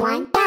One, go!